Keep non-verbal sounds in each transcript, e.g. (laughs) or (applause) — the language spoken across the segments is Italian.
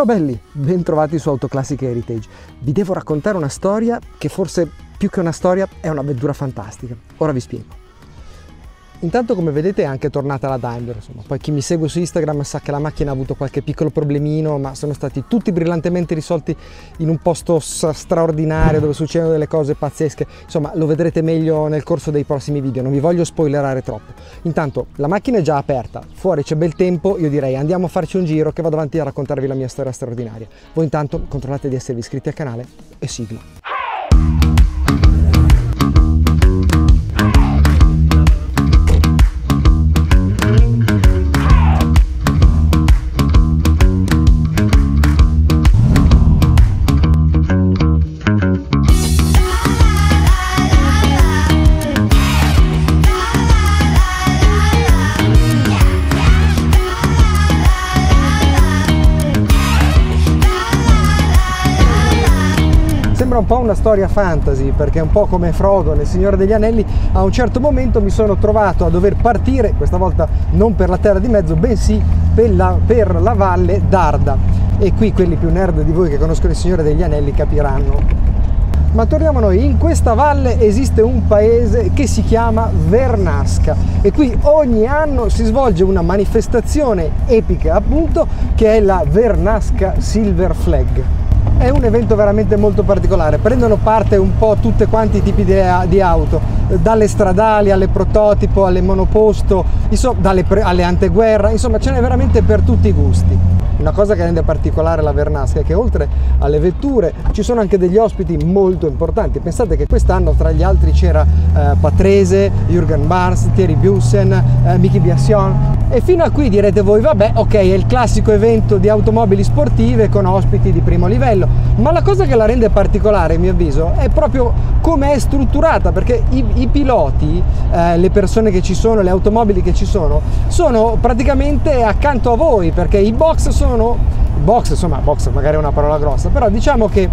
Ciao belli, bentrovati su Autoclassica Heritage. Vi devo raccontare una storia che forse più che una storia è un'avventura fantastica. Ora vi spiego. Intanto come vedete è anche tornata la Daimler, insomma. poi chi mi segue su Instagram sa che la macchina ha avuto qualche piccolo problemino, ma sono stati tutti brillantemente risolti in un posto straordinario dove succedono delle cose pazzesche, insomma lo vedrete meglio nel corso dei prossimi video, non vi voglio spoilerare troppo. Intanto la macchina è già aperta, fuori c'è bel tempo, io direi andiamo a farci un giro che vado avanti a raccontarvi la mia storia straordinaria. Voi intanto controllate di esservi iscritti al canale e sigla. Una storia fantasy perché un po' come Frodo nel Signore degli Anelli a un certo momento mi sono trovato a dover partire, questa volta non per la terra di mezzo bensì per la, per la valle d'Arda. E qui quelli più nerd di voi che conoscono il Signore degli Anelli capiranno. Ma torniamo a noi, in questa valle esiste un paese che si chiama Vernasca. E qui ogni anno si svolge una manifestazione epica appunto che è la Vernasca Silver Flag è un evento veramente molto particolare, prendono parte un po' tutti quanti i tipi di, di auto, dalle stradali alle prototipo, alle monoposto, insomma, dalle, alle anteguerra, insomma ce n'è veramente per tutti i gusti. Una cosa che rende particolare la Vernasca è che oltre alle vetture ci sono anche degli ospiti molto importanti. Pensate che quest'anno tra gli altri c'era eh, Patrese, Jürgen Barnes, Thierry Bussen, eh, Mickey Biasson e fino a qui direte voi vabbè ok è il classico evento di automobili sportive con ospiti di primo livello ma la cosa che la rende particolare a mio avviso è proprio come è strutturata perché i, i piloti, eh, le persone che ci sono, le automobili che ci sono sono praticamente accanto a voi perché i box sono box, insomma box magari è una parola grossa, però diciamo che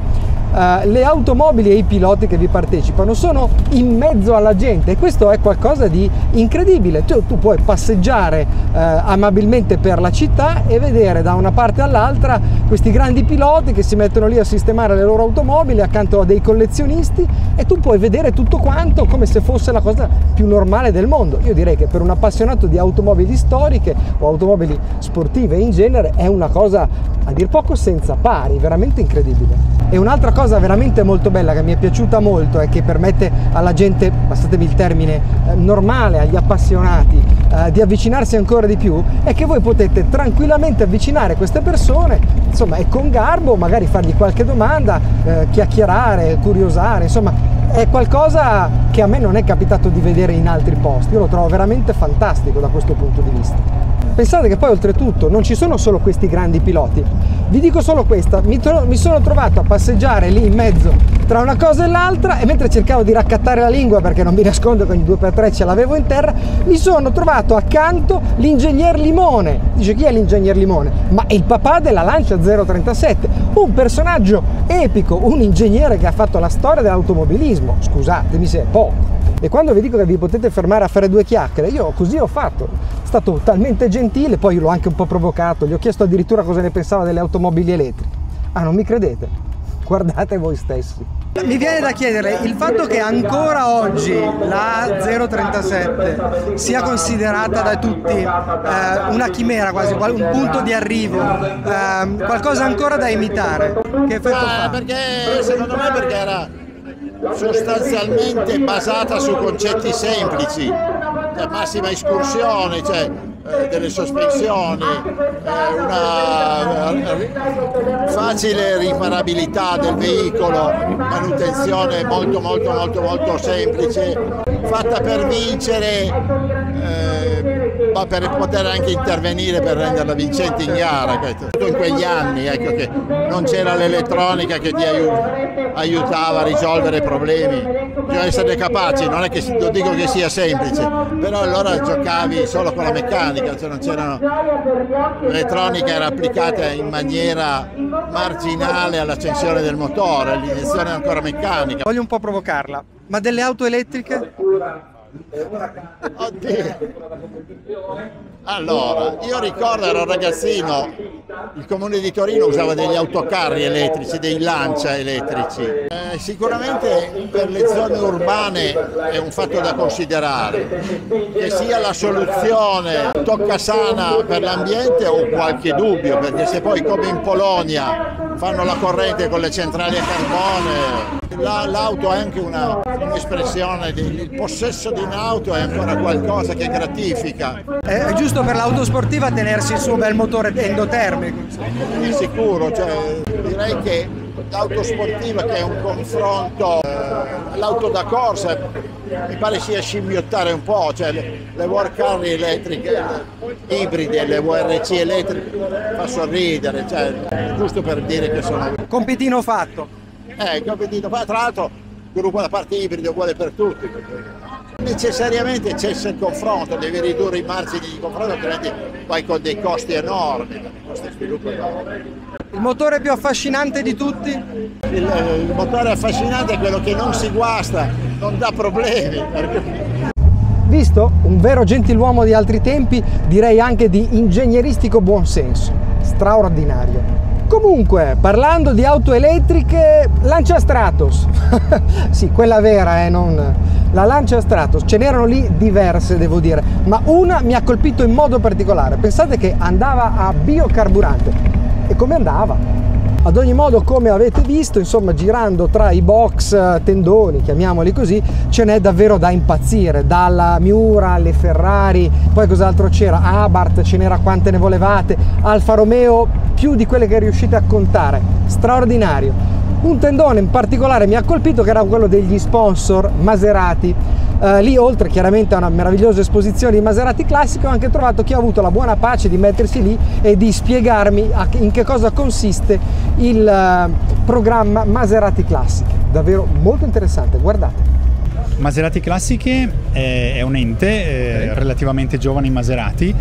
uh, le automobili e i piloti che vi partecipano sono in mezzo alla gente e questo è qualcosa di incredibile. Tu, tu puoi passeggiare uh, amabilmente per la città e vedere da una parte all'altra questi grandi piloti che si mettono lì a sistemare le loro automobili accanto a dei collezionisti e tu puoi vedere tutto quanto come se fosse la cosa più normale del mondo. Io direi che per un appassionato di automobili storiche o automobili sportive in genere è una cosa a dir poco senza pari, veramente incredibile. E un'altra cosa veramente molto bella che mi è piaciuta molto e che permette alla gente, passatemi il termine, eh, normale, agli appassionati, eh, di avvicinarsi ancora di più, è che voi potete tranquillamente avvicinare queste persone, insomma, e con garbo magari fargli qualche domanda, eh, chiacchierare, curiosare, insomma, è qualcosa che a me non è capitato di vedere in altri posti, io lo trovo veramente fantastico da questo punto di vista. Pensate che poi oltretutto non ci sono solo questi grandi piloti, vi dico solo questa, mi, mi, sono trovato a passeggiare lì in mezzo tra una cosa e l'altra e mentre cercavo di raccattare la lingua perché non mi nascondo che ogni 2x3 ce l'avevo in terra, mi sono trovato accanto l'ingegner Limone. Dice chi è l'ingegner Limone? Ma è il papà della Lancia 037, un personaggio epico, un ingegnere che ha fatto la storia dell'automobilismo. Scusatemi se è poco. E quando vi dico che vi potete fermare a fare due chiacchiere, io così ho fatto. È stato talmente gentile, poi l'ho anche un po' provocato, gli ho chiesto addirittura cosa ne pensava delle automobili elettriche. Ah, non mi credete? Guardate voi stessi. Mi viene da chiedere il fatto che ancora oggi la 037 sia considerata da tutti eh, una chimera quasi, un punto di arrivo, eh, qualcosa ancora da imitare. Che effetto ah, fa? Perché secondo me perché era sostanzialmente basata su concetti semplici, cioè massima escursione, cioè eh, delle sospensioni, eh, una facile riparabilità del veicolo, manutenzione molto molto molto molto semplice, fatta per vincere eh, ma per poter anche intervenire per renderla vincente in gara. In quegli anni ecco, che non c'era l'elettronica che ti aiutava a risolvere problemi, bisogna essere capaci, non è che non dico che sia semplice, però allora giocavi solo con la meccanica, cioè non c'erano l'elettronica era applicata in maniera marginale all'accensione del motore, l'iniezione è ancora meccanica. Voglio un po' provocarla, ma delle auto elettriche? Oddio. Allora, io ricordo ero ragazzino, il comune di Torino usava degli autocarri elettrici, dei lancia elettrici. Eh, sicuramente per le zone urbane è un fatto da considerare, che sia la soluzione tocca sana per l'ambiente o qualche dubbio, perché se poi come in Polonia fanno la corrente con le centrali a carbone, l'auto è anche un'espressione, il possesso di un'auto è ancora qualcosa che gratifica. È giusto per l'auto sportiva tenersi il suo bel motore endotermico? Di sicuro, cioè, direi che l'auto sportiva che è un confronto, eh, l'auto da corsa mi pare sia scimmiottare un po', cioè le, le work car elettriche, ibride, le VRC elettriche, fa sorridere, cioè, giusto per dire che sono... Compitino fatto. Eh, competito, tra l'altro gruppo da parte ibrido uguale per tutti. Necessariamente c'è il confronto, devi ridurre i margini di confronto, altrimenti vai con dei costi enormi, costi sviluppo enormi. Il motore più affascinante di tutti? Il, il, motore affascinante è quello che non si guasta, non dà problemi. Visto un vero gentiluomo di altri tempi, direi anche di ingegneristico buonsenso. Straordinario. Comunque, parlando di auto elettriche, Lancia Stratos. (laughs) sì, quella vera, eh, non la Lancia Stratos. Ce n'erano lì diverse, devo dire, ma una mi ha colpito in modo particolare. Pensate che andava a biocarburante. E come andava? Ad ogni modo, come avete visto, insomma, girando tra i box eh, tendoni, chiamiamoli così, ce n'è davvero da impazzire, dalla Miura alle Ferrari, poi cos'altro c'era? Abarth, ce n'era quante ne volevate, Alfa Romeo, più di quelle che riuscite a contare, straordinario. Un tendone in particolare mi ha colpito che era quello degli sponsor Maserati Uh, lì oltre chiaramente a una meravigliosa esposizione di Maserati classico ho anche trovato chi ha avuto la buona pace di mettersi lì e di spiegarmi in che cosa consiste il uh, programma Maserati Classic. Davvero molto interessante, guardate. Maserati Classiche è un ente eh, relativamente giovane in Maserati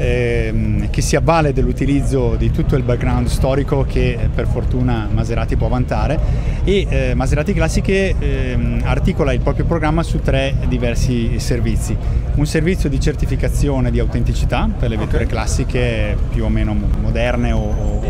ehm, che si avvale dell'utilizzo di tutto il background storico che eh, per fortuna Maserati può vantare. E eh, Maserati Classiche ehm, articola il proprio programma su tre diversi servizi. Un servizio di certificazione di autenticità per le vetture classiche più o meno moderne o, o,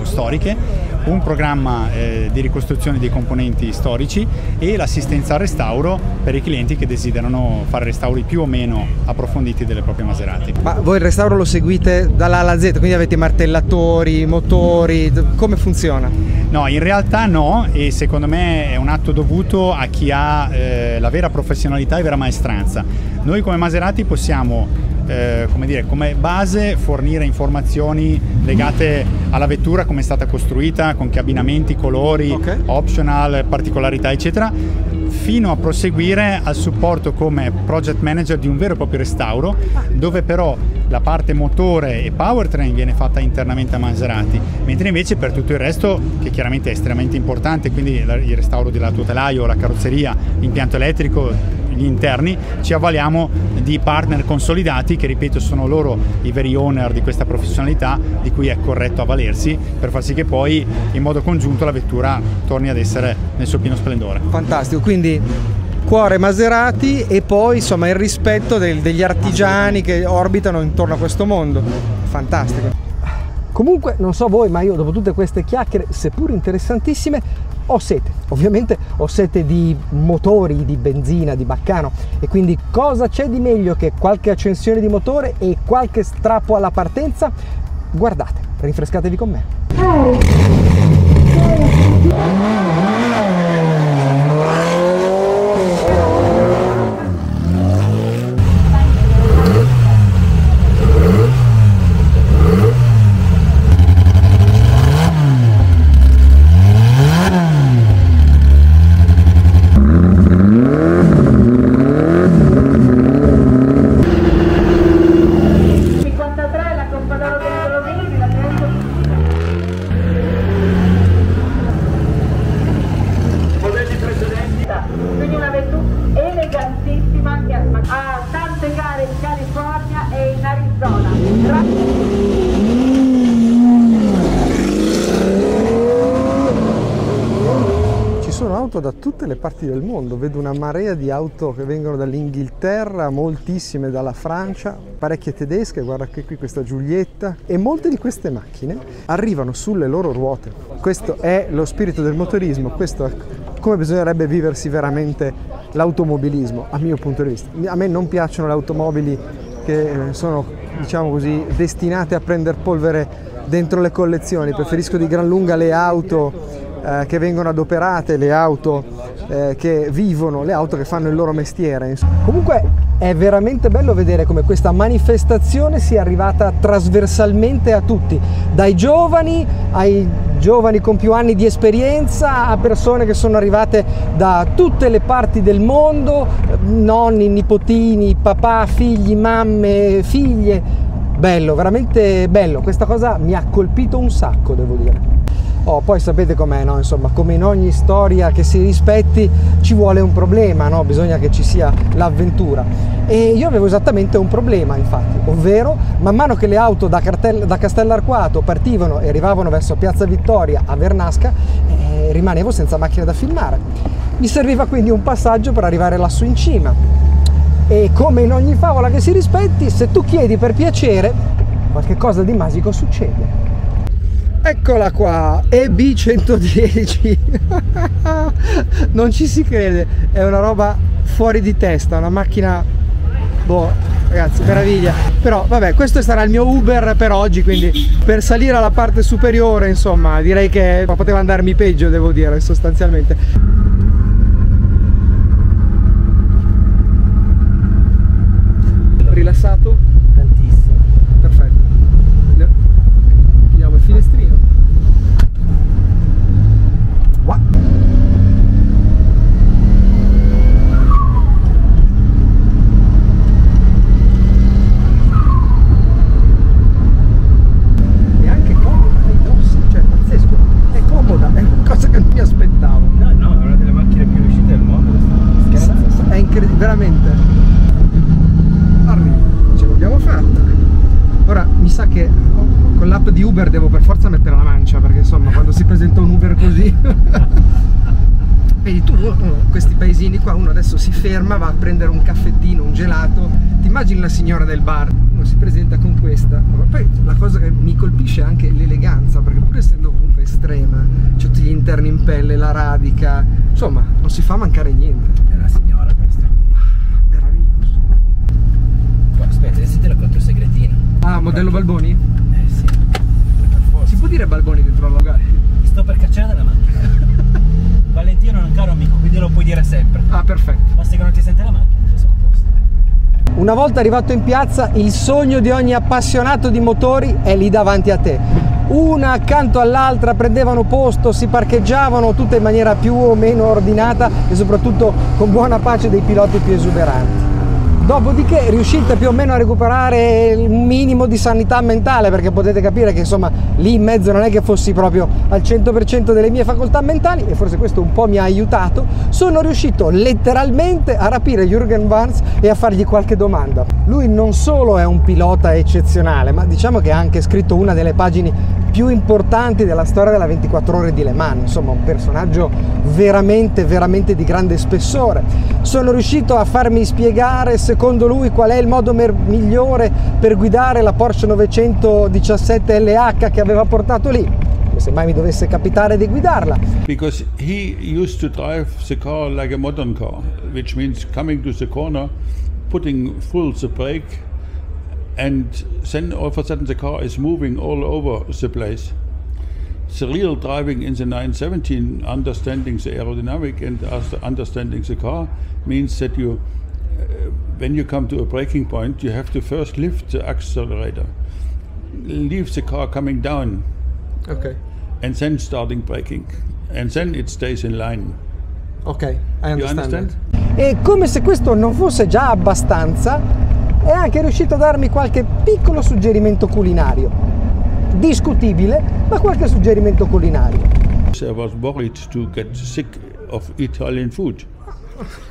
o storiche, un programma eh, di ricostruzione dei componenti storici e l'assistenza al restauro per i clienti che desiderano fare restauri più o meno approfonditi delle proprie Maserati. Ma voi il restauro lo seguite dalla A alla Z, quindi avete martellatori, motori, come funziona? No, in realtà no e secondo me è un atto dovuto a chi ha eh, la vera professionalità e vera maestranza. Noi come Maserati possiamo eh, come, dire, come base fornire informazioni legate alla vettura, come è stata costruita, con che abbinamenti, colori, okay. optional, particolarità eccetera, fino a proseguire al supporto come project manager di un vero e proprio restauro, dove però la parte motore e powertrain viene fatta internamente a Maserati, mentre invece per tutto il resto, che chiaramente è estremamente importante, quindi il restauro della tutelaio, la carrozzeria, l'impianto elettrico, gli interni, ci avvaliamo di partner consolidati che ripeto sono loro i veri owner di questa professionalità di cui è corretto avvalersi per far sì che poi in modo congiunto la vettura torni ad essere nel suo pieno splendore. Fantastico, quindi cuore Maserati e poi insomma il rispetto del, degli artigiani che orbitano intorno a questo mondo. Fantastico. Comunque, non so voi, ma io dopo tutte queste chiacchiere, seppur interessantissime, ho sete. Ovviamente ho sete di motori, di benzina, di baccano. E quindi cosa c'è di meglio che qualche accensione di motore e qualche strappo alla partenza? Guardate, rinfrescatevi con me. Auto da tutte le parti del mondo, vedo una marea di auto che vengono dall'Inghilterra, moltissime dalla Francia, parecchie tedesche, guarda che qui questa Giulietta e molte di queste macchine arrivano sulle loro ruote. Questo è lo spirito del motorismo, questo è come bisognerebbe viversi veramente l'automobilismo, a mio punto di vista. A me non piacciono le automobili che sono, diciamo così, destinate a prendere polvere dentro le collezioni, preferisco di gran lunga le auto eh, che vengono adoperate, le auto eh, che vivono, le auto che fanno il loro mestiere. Comunque è veramente bello vedere come questa manifestazione sia arrivata trasversalmente a tutti, dai giovani ai giovani con più anni di esperienza a persone che sono arrivate da tutte le parti del mondo, nonni, nipotini, papà, figli, mamme, figlie. Bello, veramente bello, questa cosa mi ha colpito un sacco, devo dire. Oh, poi sapete com'è, no? Insomma, come in ogni storia che si rispetti ci vuole un problema, no? Bisogna che ci sia l'avventura. E io avevo esattamente un problema, infatti, ovvero man mano che le auto da, Cartel- da Castellarquato partivano e arrivavano verso Piazza Vittoria a Vernasca, eh, rimanevo senza macchina da filmare. Mi serviva quindi un passaggio per arrivare lassù in cima. E come in ogni favola che si rispetti, se tu chiedi per piacere, qualche cosa di magico succede. Eccola qua, EB110. (laughs) non ci si crede, è una roba fuori di testa, una macchina boh, ragazzi, meraviglia. Però vabbè, questo sarà il mio Uber per oggi, quindi per salire alla parte superiore, insomma, direi che poteva andarmi peggio, devo dire, sostanzialmente. Rilassato? Tantissimo. Perfetto. Chiudiamo il finestrino. Wow. È anche comoda nei dossi, cioè pazzesco. È comoda, è una cosa che non mi aspettavo. No, no, è una delle macchine più riuscite del mondo. Scherzo. È incredibile, veramente. Arrivo, ce l'abbiamo fatta. Ora mi sa che con l'app di Uber devo per forza mettere la mancia perché insomma quando si presenta un Uber così. Vedi tu, uno- questi paesini qua, uno adesso si ferma, va a prendere un caffettino, un gelato. Ti immagini la signora del bar? Uno si presenta con questa. Ma poi la cosa che mi colpisce è anche l'eleganza, perché pur essendo comunque estrema, c'è tutti gli interni in pelle, la radica, insomma, non si fa mancare niente. È una signora questa. Meraviglioso. Aspetta, adesso te lo conto il segretino. Ah, modello Balboni? Eh sì. Si può dire Balboni dentro la logare? Ti sto per cacciare dalla macchina. Valentino è un caro amico, quindi lo puoi dire sempre. Ah, perfetto. Basta che non ti sente la macchina, noi siamo a posto. Una volta arrivato in piazza, il sogno di ogni appassionato di motori è lì davanti a te. Una accanto all'altra prendevano posto, si parcheggiavano tutte in maniera più o meno ordinata e soprattutto con buona pace dei piloti più esuberanti. Dopodiché riuscite più o meno a recuperare il minimo di sanità mentale perché potete capire che insomma lì in mezzo non è che fossi proprio al 100% delle mie facoltà mentali e forse questo un po' mi ha aiutato, sono riuscito letteralmente a rapire Jürgen Barnes e a fargli qualche domanda. Lui non solo è un pilota eccezionale, ma diciamo che ha anche scritto una delle pagine più importanti della storia della 24 ore di Le Mans, insomma un personaggio veramente veramente di grande spessore. Sono riuscito a farmi spiegare secondo lui qual è il modo migliore per guidare la Porsche 917 LH che aveva portato lì, se mai mi dovesse capitare di guidarla. because he used to drive the car like a modern car, which means coming to the corner, putting full the brake, and then all of a sudden the car is moving all over the place. The real driving in the 917, understanding the aerodynamic and understanding the car, means that you, uh, when you come to a braking point, you have to first lift the accelerator, leave the car coming down, Ok, and then starting braking, and then it stays in line. ok, I You understand. understand? E come se questo non fosse già abbastanza, è anche riuscito a darmi qualche piccolo suggerimento culinario. Discutibile, ma qualche suggerimento culinario. I was worried to get sick of Italian food.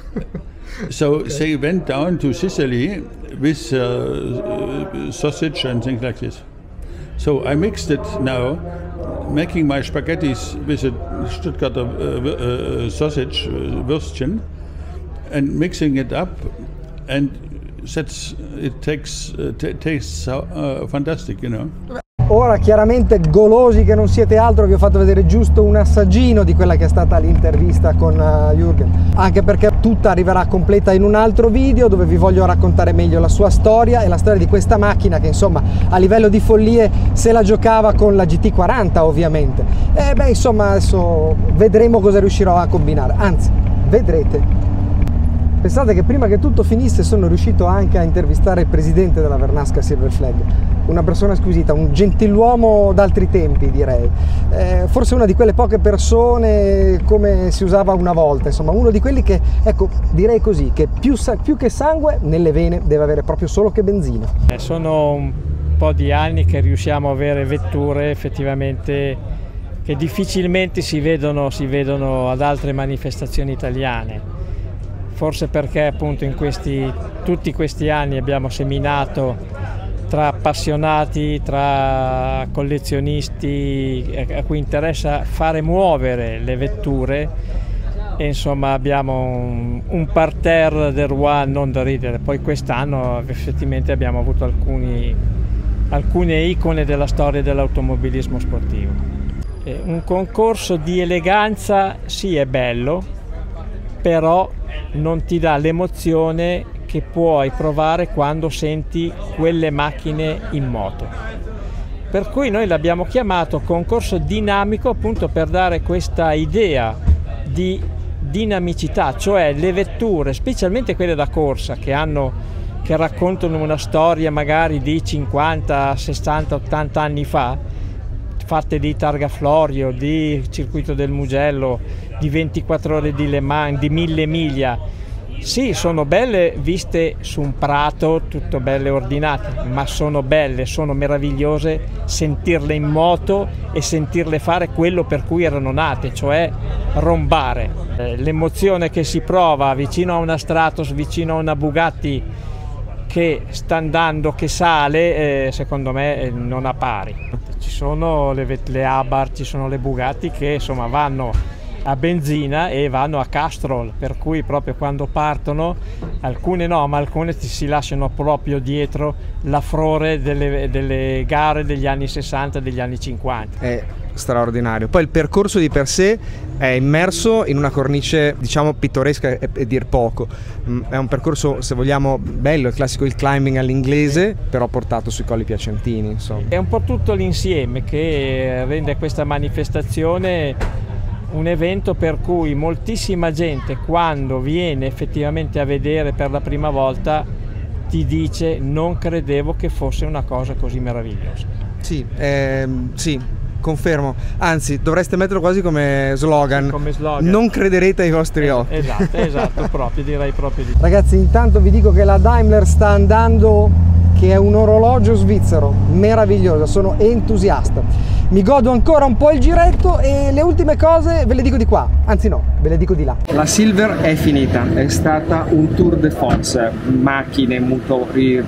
(laughs) so they went down to Sicily with uh, sausage and things like this. So I mixed it now, making my spaghettis with a Stuttgarter uh, uh, sausage uh, Würstchen and mixing it up, and that's it takes uh, t- tastes uh, fantastic, you know. Ora chiaramente golosi che non siete altro vi ho fatto vedere giusto un assaggino di quella che è stata l'intervista con uh, Jürgen. Anche perché tutta arriverà completa in un altro video dove vi voglio raccontare meglio la sua storia e la storia di questa macchina che insomma a livello di follie se la giocava con la GT40 ovviamente. E beh insomma adesso vedremo cosa riuscirò a combinare. Anzi vedrete Pensate che prima che tutto finisse sono riuscito anche a intervistare il presidente della Vernasca Silver Flag, una persona squisita, un gentiluomo d'altri tempi direi, eh, forse una di quelle poche persone come si usava una volta, insomma uno di quelli che, ecco, direi così, che più, più che sangue nelle vene deve avere proprio solo che benzina. Eh, sono un po' di anni che riusciamo a avere vetture effettivamente che difficilmente si vedono, si vedono ad altre manifestazioni italiane forse perché appunto in questi, tutti questi anni abbiamo seminato tra appassionati, tra collezionisti a cui interessa fare muovere le vetture e insomma abbiamo un, un parterre del Roi non da ridere. Poi quest'anno effettivamente abbiamo avuto alcuni, alcune icone della storia dell'automobilismo sportivo. Un concorso di eleganza sì è bello, però non ti dà l'emozione che puoi provare quando senti quelle macchine in moto. Per cui noi l'abbiamo chiamato concorso dinamico appunto per dare questa idea di dinamicità, cioè le vetture, specialmente quelle da corsa che, hanno, che raccontano una storia magari di 50, 60, 80 anni fa, fatte di Targa Florio, di Circuito del Mugello, di 24 ore di Le Mans, di mille miglia. Sì, sono belle viste su un prato, tutto belle ordinate, ma sono belle, sono meravigliose sentirle in moto e sentirle fare quello per cui erano nate, cioè rombare. Eh, l'emozione che si prova vicino a una Stratos, vicino a una Bugatti che sta andando, che sale, eh, secondo me eh, non ha pari. Ci sono le, le Abarth, ci sono le Bugatti che insomma vanno a benzina e vanno a Castrol, per cui proprio quando partono, alcune no, ma alcune si lasciano proprio dietro la frore delle, delle gare degli anni 60 e degli anni 50. È straordinario. Poi il percorso di per sé è immerso in una cornice, diciamo, pittoresca e, e dir poco. Mm, è un percorso, se vogliamo, bello, il classico il climbing all'inglese, però portato sui colli piacentini, insomma. È un po' tutto l'insieme che rende questa manifestazione un evento per cui moltissima gente quando viene effettivamente a vedere per la prima volta ti dice non credevo che fosse una cosa così meravigliosa. Sì, ehm, sì, confermo. Anzi, dovreste metterlo quasi come slogan. Come slogan. Non crederete ai vostri es- occhi. Esatto, esatto, (laughs) proprio, direi proprio di Ragazzi, intanto vi dico che la Daimler sta andando che è un orologio svizzero meraviglioso, sono entusiasta mi godo ancora un po' il giretto e le ultime cose ve le dico di qua, anzi no, ve le dico di là. La Silver è finita, è stata un tour de force, macchine, motori,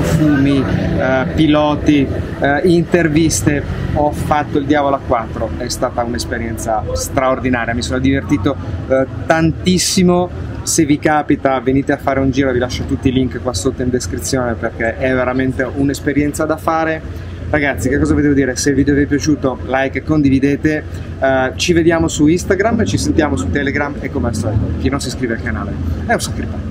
profumi, eh, piloti, eh, interviste, ho fatto il diavolo a 4, è stata un'esperienza straordinaria, mi sono divertito eh, tantissimo se vi capita venite a fare un giro vi lascio tutti i link qua sotto in descrizione perché è veramente un'esperienza da fare Ragazzi, che cosa vi devo dire? Se il video vi è piaciuto, like e condividete. Uh, ci vediamo su Instagram, ci sentiamo su Telegram e come al solito, chi non si iscrive al canale è un sacrificio.